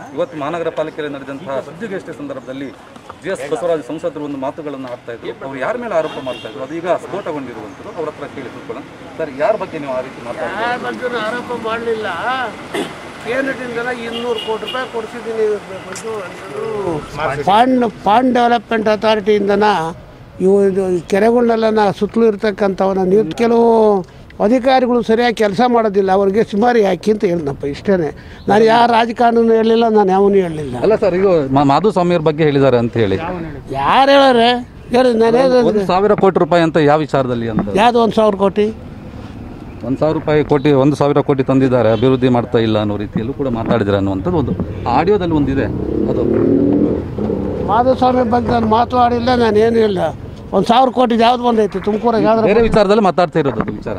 ಇವತ್ತು ಮಹಾನಗರ ಪಾಲಿಕೆಯಲ್ಲಿ ನಡೆದಂತಹ ಸುದ್ದಿಗೋಷ್ಠಿ ಸಂದರ್ಭದಲ್ಲಿ ಜಿ ಎಸ್ ಬಸವರಾಜ್ ಸಂಸದರು ಒಂದು ಮಾತುಗಳನ್ನು ಆಡ್ತಾ ಇದ್ರು. ಅವ್ರು ಯಾರ ಮೇಲೆ ಆರೋಪ ಮಾಡ್ತಾ ಇದ್ರು? ಅದೀಗ ಸ್ಫೋಟಗೊಂಡಿರುವಂಥದ್ದು. ಅವ್ರ ಹತ್ರ ಕೇಳಿ ತಿಳ್ಕೊಳ್ಳೋಣ. ಸರ್ ಯಾರ ಬಗ್ಗೆ ನೀವು ಆ ರೀತಿ ಮಾತಾಡ್ತಾ ಯಾರ ಬಗ್ಗೆ ಆರೋಪ ಮಾಡಲಿಲ್ಲ. ಕೇಂದ್ರದಿಂದಲ ಇನ್ನೂರು ಕೋಟಿ ರೂಪಾಯಿ ಕೊಡಿಸಿದ್ದೀನಿ ಫಂಡ್ ಫಂಡ್ ಡೆವಲಪ್ಮೆಂಟ್ ಅಥಾರಿಟಿಯಿಂದನ ಇವು ಇದು ಕೆರೆಗಳನ್ನೆಲ್ಲ ಸುತ್ತಲೂ ಇರ್ತಕ್ಕಂಥವನ್ನ ನೀವು ಕೆಲವು ಅಧಿಕಾರಿಗಳು ಸರಿಯಾಗಿ ಕೆಲಸ ಮಾಡೋದಿಲ್ಲ ಅವ್ರಿಗೆ ಸುಮಾರು ಯಾಕೆ ಅಂತ ಹೇಳಿದ್ನಪ್ಪ ಇಷ್ಟೇ ನಾನು ಯಾವ ರಾಜಕಾರಣನೂ ಹೇಳಲಿಲ್ಲ ನಾನು ಯಾವನು ಹೇಳಲಿಲ್ಲ. ಅಲ್ಲ ಸರ್ ಈಗ ಮಾಧುಸ್ವಾಮಿಯವ್ರ ಬಗ್ಗೆ ಹೇಳಿದ್ದಾರೆ ಅಂತ ಹೇಳಿ. ಯಾರು ಹೇಳಾರೆ? ಹೇಳಿ ನಾನು ಒಂದು ಸಾವಿರ ಕೋಟಿ ರೂಪಾಯಿ ಅಂತ ಯಾವ ವಿಚಾರದಲ್ಲಿ ಅಂತ? ಯಾವುದು ಒಂದು ಸಾವಿರ ಕೋಟಿ? ಒಂದು ಸಾವಿರ ರೂಪಾಯಿ ಕೋಟಿ ಒಂದು ಸಾವಿರ ಕೋಟಿ ತಂದಿದ್ದಾರೆ ಅಭಿವೃದ್ಧಿ ಮಾಡ್ತಾ ಇಲ್ಲ ಅನ್ನೋ ರೀತಿಯಲ್ಲೂ ಕೂಡ ಮಾತಾಡಿದ್ರೆ ಅನ್ನುವಂಥದ್ದು ಒಂದು ಆಡಿಯೋದಲ್ಲಿ ಒಂದಿದೆ ಅದು. ಮಾಧುಸ್ವಾಮಿ ಬಗ್ಗೆ ನಾನು ಮಾತಾಡಿಲ್ಲ ನಾನು ಏನು ಇಲ್ಲ. ಒಂದು ಸಾವಿರ ಕೋಟಿ ಯಾವ್ದು ಬಂದೈತಿ ತುಮಕೂರಾಗ ಯಾವ್ದು ಬೇರೆ ವಿಚಾರದಲ್ಲಿ ಮಾತಾಡ್ತಾ ಇರೋದು ಅದು ವಿಚಾರ.